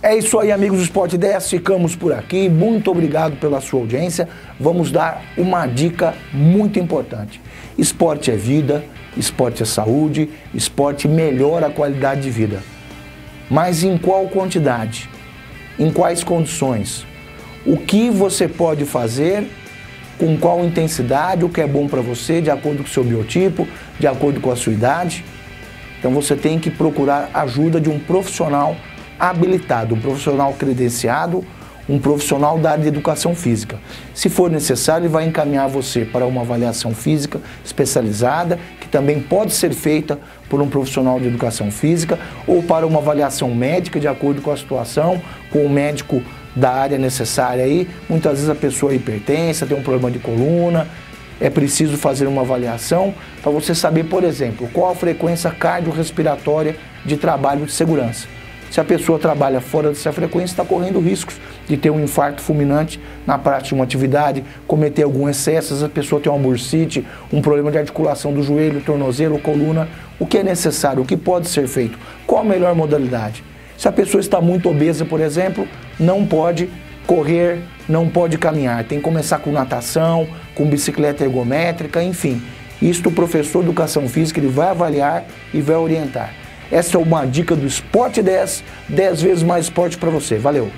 É isso aí, amigos do Esporte 10. Ficamos por aqui. Muito obrigado pela sua audiência. Vamos dar uma dica muito importante. Esporte é vida, esporte é saúde, esporte melhora a qualidade de vida. Mas em qual quantidade? Em quais condições? O que você pode fazer? Com qual intensidade? O que é bom para você, de acordo com o seu biotipo, de acordo com a sua idade? Então você tem que procurar ajuda de um profissional habilitado, um profissional credenciado, um profissional da área de educação física. Se for necessário, ele vai encaminhar você para uma avaliação física especializada, que também pode ser feita por um profissional de educação física, ou para uma avaliação médica, de acordo com a situação, com o médico da área necessária aí. Muitas vezes a pessoa é hipertensa, tem um problema de coluna, é preciso fazer uma avaliação para você saber, por exemplo, qual a frequência cardiorrespiratória de trabalho de segurança. Se a pessoa trabalha fora dessa frequência, está correndo riscos de ter um infarto fulminante na prática de uma atividade, cometer algum excesso, se a pessoa tem uma bursite, um problema de articulação do joelho, tornozelo, coluna. O que é necessário? O que pode ser feito? Qual a melhor modalidade? Se a pessoa está muito obesa, por exemplo, não pode correr, não pode caminhar. Tem que começar com natação, com bicicleta ergométrica, enfim. Isto o professor de educação física ele vai avaliar e vai orientar. Essa é uma dica do Esporte 10, 10 vezes mais esporte para você. Valeu!